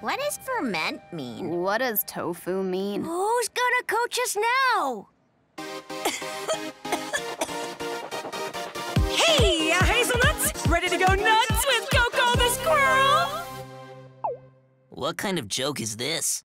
What does ferment mean? What does tofu mean? Who's gonna coach us now? Hey, uh, hazelnuts! Ready to go nuts with Coco the squirrel? What kind of joke is this?